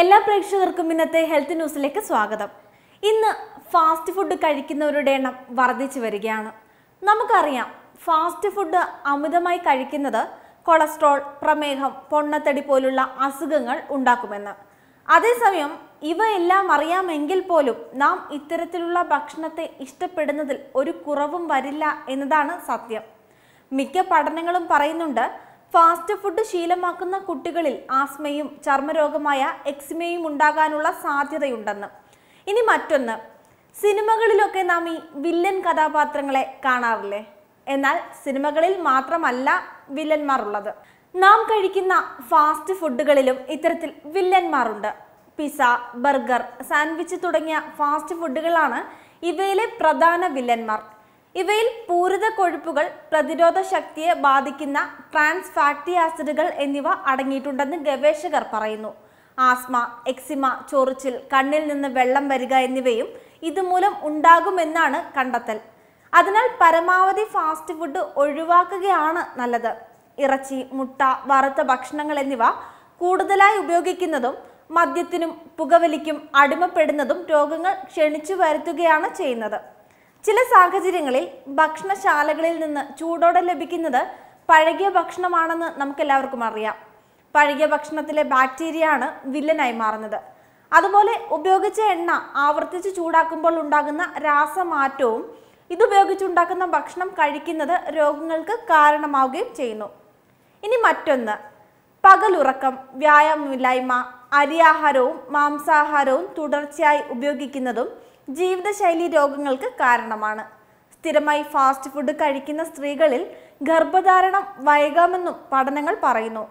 എല്ലാ പ്രേക്ഷകർക്കും ഇന്നത്തെ ഹെൽത്ത് ന്യൂസിലേക്ക് സ്വാഗതം. ഇന്ന് ഫാസ്റ്റ് ഫുഡ് കഴിക്കുന്നവരുടെ എണ്ണം വർദ്ധിച്ചു വരികയാണ്. നമുക്കറിയാം ഫാസ്റ്റ് ഫുഡ് അമിതമായി കഴിക്കുന്നത് കൊളസ്ട്രോൾ പ്രമേഹം പൊണ്ണത്തടി പോലുള്ള അസുഖങ്ങൾ ഉണ്ടാക്കുമെന്ന്. അതേസമയം ഇവയെല്ലാം അറിയാമെങ്കിൽ പോലും നാം ഇത്തരത്തിലുള്ള ഭക്ഷണത്തെ ഇഷ്ടപ്പെടുന്നതിൽ ഒരു കുറവും വരില്ല എന്നതാണ് സത്യം. മിക്ക പഠനങ്ങളും പറയുന്നുണ്ട് ഫാസ്റ്റ് ഫുഡ് ശീലമാക്കുന്ന കുട്ടികളിൽ ആസ്മയും ചർമ്മരോഗമായ എക്സിമയും ഉണ്ടാകാനുള്ള സാധ്യതയുണ്ടെന്ന്. ഇനി മറ്റൊന്ന്. സിനിമകളിലൊക്കെ നാം ഈ വില്ലൻ കഥാപാത്രങ്ങളെ കാണാറില്ലേ? എന്നാൽ സിനിമകളിൽ മാത്രമല്ല വില്ലന്മാർ ഉള്ളത് നാം കഴിക്കുന്ന ഫാസ്റ്റ് ഫുഡുകളിലും ഇത്തരത്തിൽ വില്ലന്മാരുണ്ട്. പിസ ബർഗർ സാൻഡ്വിച്ച് തുടങ്ങിയ ഫാസ്റ്റ് ഫുഡുകളാണ് ഇവയിലെ പ്രധാന വില്ലന്മാർ. ഇവയിൽ പൂരിത കൊഴുപ്പുകൾ പ്രതിരോധ ശക്തിയെ ബാധിക്കുന്ന ട്രാൻസ് ഫാറ്റി ആസിഡുകൾ എന്നിവ അടങ്ങിയിട്ടുണ്ടെന്ന് ഗവേഷകർ പറയുന്നു. ആസ്മ എക്സിമ ചൊറിച്ചിൽ കണ്ണിൽ നിന്ന് വെള്ളം വരിക എന്നിവയും ഇതുമൂലം ഉണ്ടാകുമെന്നാണ് കണ്ടെത്തൽ. അതിനാൽ പരമാവധി ഫാസ്റ്റ് ഫുഡ് ഒഴിവാക്കുകയാണ് നല്ലത്. ഇറച്ചി മുട്ട വറുത്ത ഭക്ഷണങ്ങൾ എന്നിവ കൂടുതലായി ഉപയോഗിക്കുന്നതും മദ്യത്തിനും പുകവലിക്കും അടിമപ്പെടുന്നതും രോഗങ്ങൾ ക്ഷണിച്ചു വരുത്തുകയാണ് ചെയ്യുന്നത്. ചില സാഹചര്യങ്ങളിൽ ഭക്ഷണശാലകളിൽ നിന്ന് ചൂടോടെ ലഭിക്കുന്നത് പഴകിയ ഭക്ഷണമാണെന്ന് നമുക്കെല്ലാവർക്കും അറിയാം. പഴകിയ ഭക്ഷണത്തിലെ ബാക്ടീരിയ ആണ് വില്ലനായി മാറുന്നത്. അതുപോലെ ഉപയോഗിച്ച എണ്ണ ആവർത്തിച്ച് ചൂടാക്കുമ്പോൾ ഉണ്ടാകുന്ന രാസമാറ്റവും ഇതുപയോഗിച്ചുണ്ടാക്കുന്ന ഭക്ഷണം കഴിക്കുന്നത് രോഗങ്ങൾക്ക് കാരണമാവുകയും ചെയ്യുന്നു. ഇനി മറ്റൊന്ന്. പകലുറക്കം വ്യായാമമില്ലായ്മ അരിയാഹാരവും മാംസാഹാരവും തുടർച്ചയായി ഉപയോഗിക്കുന്നതും ജീവിതശൈലി രോഗങ്ങൾക്ക് കാരണമാണ്. സ്ഥിരമായി ഫാസ്റ്റ് ഫുഡ് കഴിക്കുന്ന സ്ത്രീകളിൽ ഗർഭധാരണം വൈകാമെന്നും പഠനങ്ങൾ പറയുന്നു.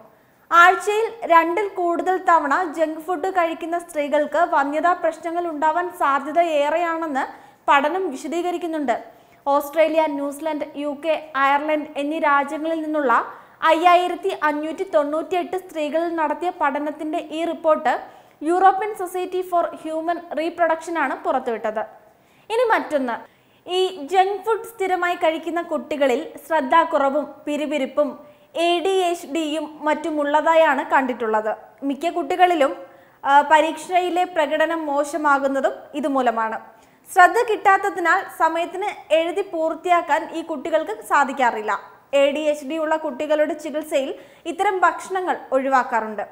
ആഴ്ചയിൽ രണ്ടിൽ കൂടുതൽ തവണ ജങ്ക് ഫുഡ് കഴിക്കുന്ന സ്ത്രീകൾക്ക് വന്യതാ പ്രശ്നങ്ങൾ ഉണ്ടാവാൻ സാധ്യത ഏറെയാണെന്ന് പഠനം വിശദീകരിക്കുന്നുണ്ട്. Australia New Zealand U K Ireland എന്നീ രാജ്യങ്ങളിൽ നിന്നുള്ള അയ്യായിരത്തി അഞ്ഞൂറ്റി തൊണ്ണൂറ്റിയെട്ട് സ്ത്രീകളിൽ നടത്തിയ പഠനത്തിന്റെ ഈ report European Society for Human Reproduction ആണ് പുറത്തുവിട്ടത്. ഇനി മറ്റൊന്ന്. ഈ ജങ്ക് ഫുഡ് സ്ഥിരമായി കഴിക്കുന്ന കുട്ടികളിൽ ശ്രദ്ധാക്കുറവും പിരിപിരിപ്പും എ ഡി എച്ച് ഡിയും മറ്റുമുള്ളതായാണ് കണ്ടിട്ടുള്ളത്. മിക്ക കുട്ടികളിലും പരീക്ഷയിലെ പ്രകടനം മോശമാകുന്നതും ഇതുമൂലമാണ്. ശ്രദ്ധ കിട്ടാത്തതിനാൽ സമയത്തിന് എഴുതി പൂർത്തിയാക്കാൻ ഈ കുട്ടികൾക്ക് സാധിക്കാറില്ല. എ ഡി എച്ച് ഡി ഉള്ള കുട്ടികളുടെ ചികിത്സയിൽ ഇത്തരം ഭക്ഷണങ്ങൾ ഒഴിവാക്കാറുണ്ട്.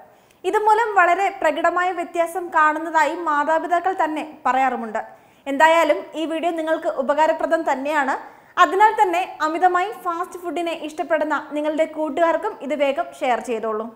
ഇതുമൂലം വളരെ പ്രകടമായ വ്യത്യാസം കാണുന്നതായി മാതാപിതാക്കൾ തന്നെ പറയാറുമുണ്ട്. എന്തായാലും ഈ വീഡിയോ നിങ്ങൾക്ക് ഉപകാരപ്രദം തന്നെയാണ്. അതിനാൽ തന്നെ അമിതമായി ഫാസ്റ്റ് ഫുഡിനെ ഇഷ്ടപ്പെടുന്ന നിങ്ങളുടെ കൂട്ടുകാർക്കും ഇത് വേഗം ഷെയർ ചെയ്തോളൂ.